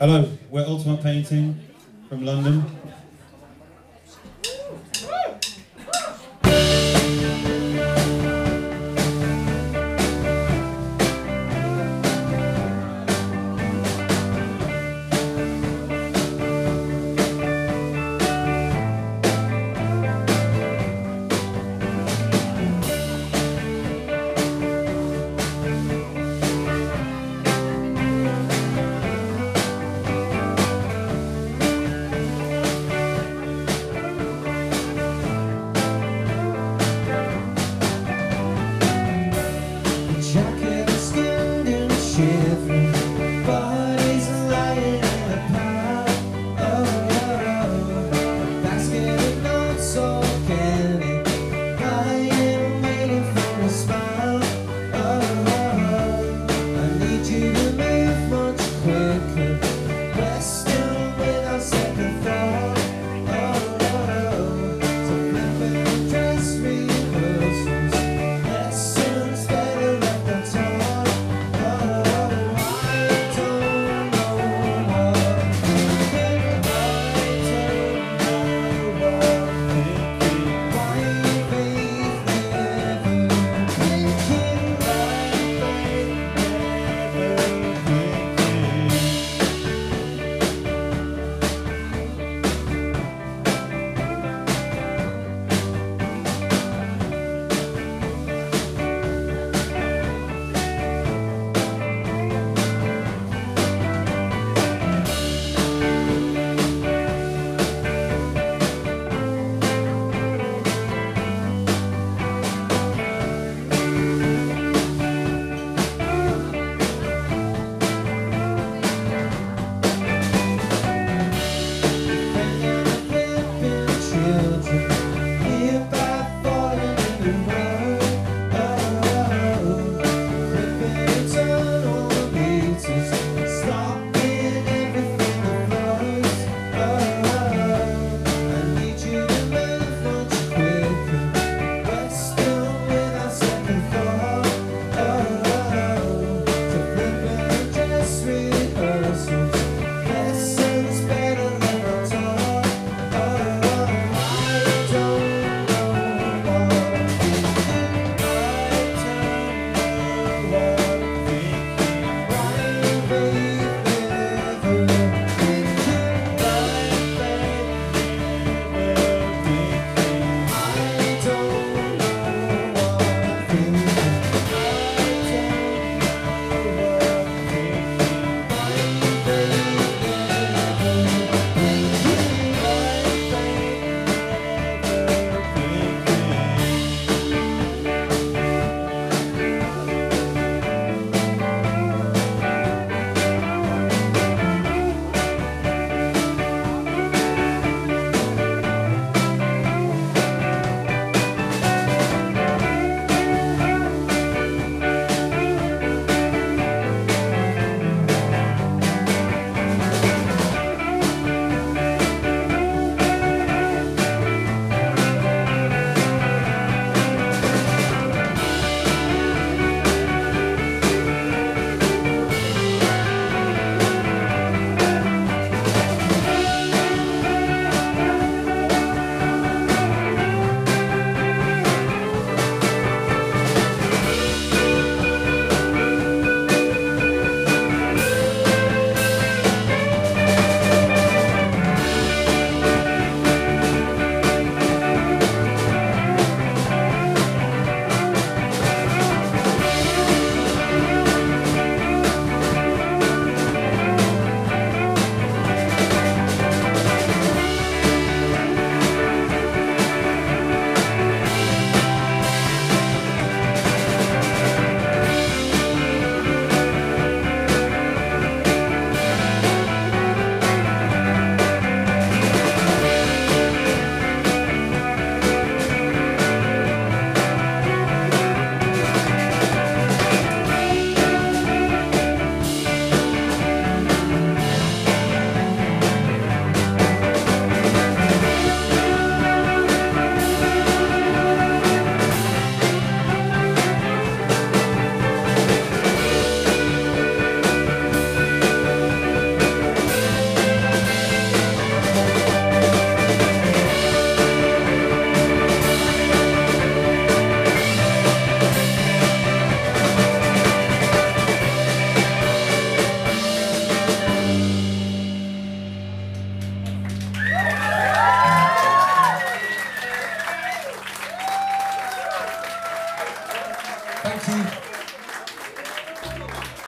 Hello, we're Ultimate Painting from London.